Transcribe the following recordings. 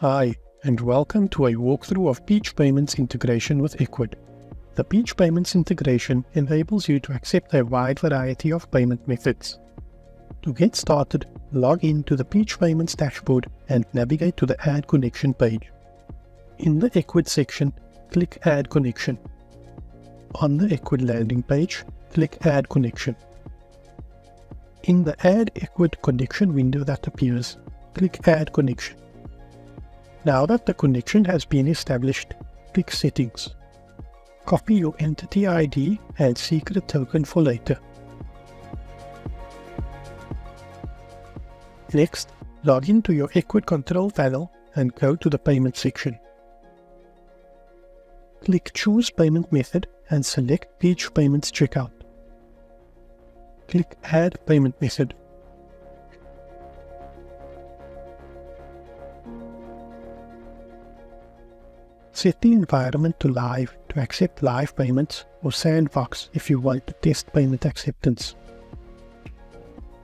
Hi, and welcome to a walkthrough of Peach Payments integration with Ecwid. The Peach Payments integration enables you to accept a wide variety of payment methods. To get started, log in to the Peach Payments dashboard and navigate to the Add Connection page. In the Ecwid section, click Add Connection. On the Ecwid landing page, click Add Connection. In the Add Ecwid Connection window that appears, click Add Connection. Now that the connection has been established, click Settings. Copy your entity ID and secret token for later. Next, log in to your Ecwid control panel and go to the Payment section. Click Choose Payment Method and select Peach Payments Checkout. Click Add Payment Method. Set the environment to live to accept live payments or sandbox if you want to test payment acceptance.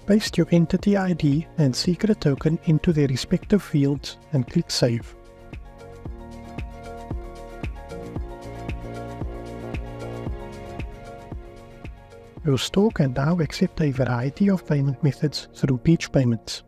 Paste your entity ID and secret token into their respective fields and click Save. Your store can now accept a variety of payment methods through Peach Payments.